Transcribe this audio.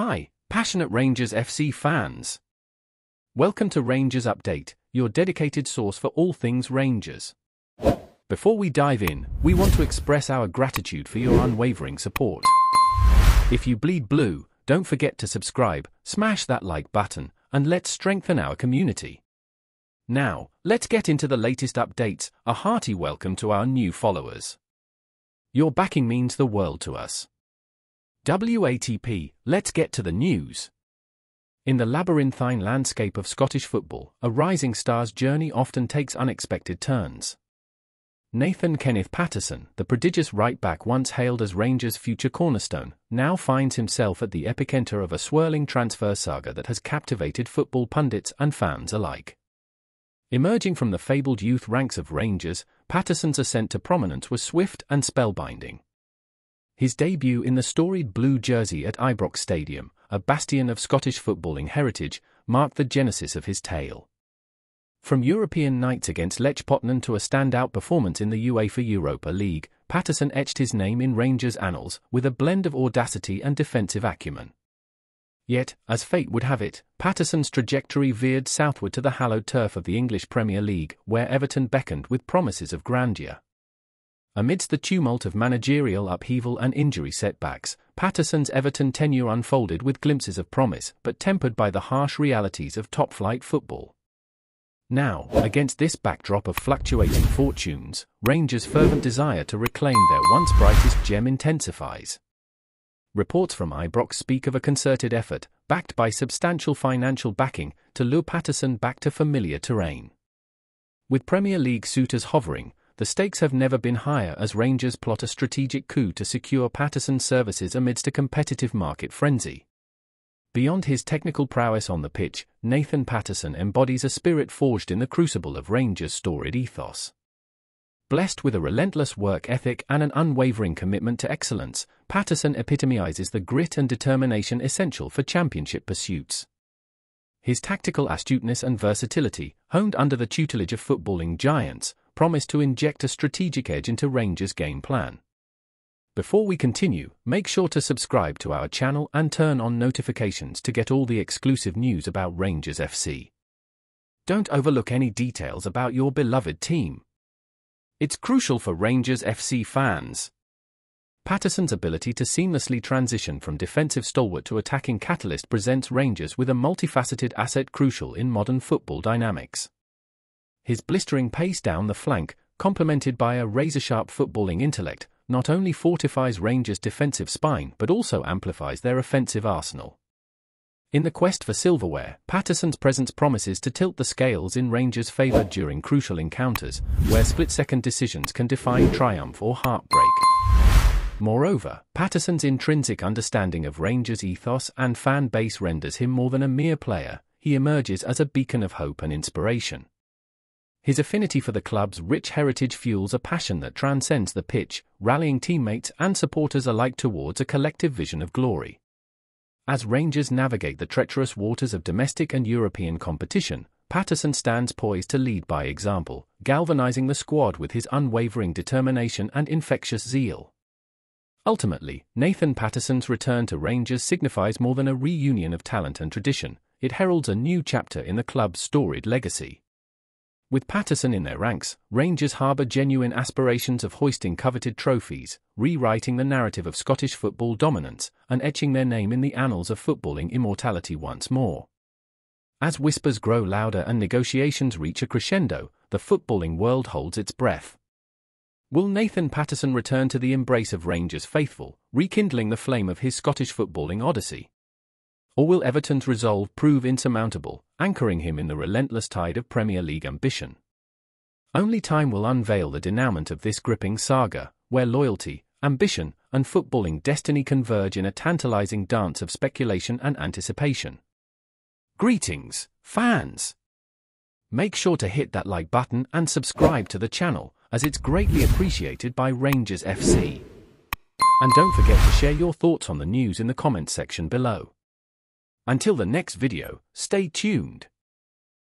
Hi, passionate Rangers FC fans. Welcome to Rangers Update, your dedicated source for all things Rangers. Before we dive in, we want to express our gratitude for your unwavering support. If you bleed blue, don't forget to subscribe, smash that like button, and let's strengthen our community. Now, let's get into the latest updates. A hearty welcome to our new followers. Your backing means the world to us. WATP, let's get to the news. In the labyrinthine landscape of Scottish football, a rising star's journey often takes unexpected turns. Nathan Kenneth Patterson, the prodigious right back once hailed as Rangers' future cornerstone, now finds himself at the epicenter of a swirling transfer saga that has captivated football pundits and fans alike. Emerging from the fabled youth ranks of Rangers, Patterson's ascent to prominence was swift and spellbinding. His debut in the storied blue jersey at Ibrox Stadium, a bastion of Scottish footballing heritage, marked the genesis of his tale. From European nights against Lech Poznan to a standout performance in the UEFA Europa League, Patterson etched his name in Rangers annals with a blend of audacity and defensive acumen. Yet, as fate would have it, Patterson's trajectory veered southward to the hallowed turf of the English Premier League, where Everton beckoned with promises of grandeur. Amidst the tumult of managerial upheaval and injury setbacks, Patterson's Everton tenure unfolded with glimpses of promise, but tempered by the harsh realities of top flight football. Now, against this backdrop of fluctuating fortunes, Rangers' fervent desire to reclaim their once brightest gem intensifies. Reports from Ibrox speak of a concerted effort, backed by substantial financial backing, to lure Patterson back to familiar terrain. With Premier League suitors hovering, the stakes have never been higher as Rangers plot a strategic coup to secure Patterson's services amidst a competitive market frenzy. Beyond his technical prowess on the pitch, Nathan Patterson embodies a spirit forged in the crucible of Rangers' storied ethos. Blessed with a relentless work ethic and an unwavering commitment to excellence, Patterson epitomizes the grit and determination essential for championship pursuits. His tactical astuteness and versatility, honed under the tutelage of footballing giants, promise to inject a strategic edge into Rangers' game plan. Before we continue, make sure to subscribe to our channel and turn on notifications to get all the exclusive news about Rangers FC. Don't overlook any details about your beloved team. It's crucial for Rangers FC fans. Patterson's ability to seamlessly transition from defensive stalwart to attacking catalyst presents Rangers with a multifaceted asset crucial in modern football dynamics. His blistering pace down the flank, complemented by a razor-sharp footballing intellect, not only fortifies Rangers' defensive spine but also amplifies their offensive arsenal. In the quest for silverware, Patterson's presence promises to tilt the scales in Rangers' favour during crucial encounters, where split-second decisions can define triumph or heartbreak. Moreover, Patterson's intrinsic understanding of Rangers' ethos and fan base renders him more than a mere player, he emerges as a beacon of hope and inspiration. His affinity for the club's rich heritage fuels a passion that transcends the pitch, rallying teammates and supporters alike towards a collective vision of glory. As Rangers navigate the treacherous waters of domestic and European competition, Patterson stands poised to lead by example, galvanizing the squad with his unwavering determination and infectious zeal. Ultimately, Nathan Patterson's return to Rangers signifies more than a reunion of talent and tradition, it heralds a new chapter in the club's storied legacy. With Patterson in their ranks, Rangers harbour genuine aspirations of hoisting coveted trophies, rewriting the narrative of Scottish football dominance, and etching their name in the annals of footballing immortality once more. As whispers grow louder and negotiations reach a crescendo, the footballing world holds its breath. Will Nathan Patterson return to the embrace of Rangers faithful, rekindling the flame of his Scottish footballing odyssey? Or will Everton's resolve prove insurmountable, anchoring him in the relentless tide of Premier League ambition? Only time will unveil the denouement of this gripping saga, where loyalty, ambition, and footballing destiny converge in a tantalizing dance of speculation and anticipation. Greetings, fans! Make sure to hit that like button and subscribe to the channel, as it's greatly appreciated by Rangers FC. And don't forget to share your thoughts on the news in the comments section below. Until the next video, stay tuned.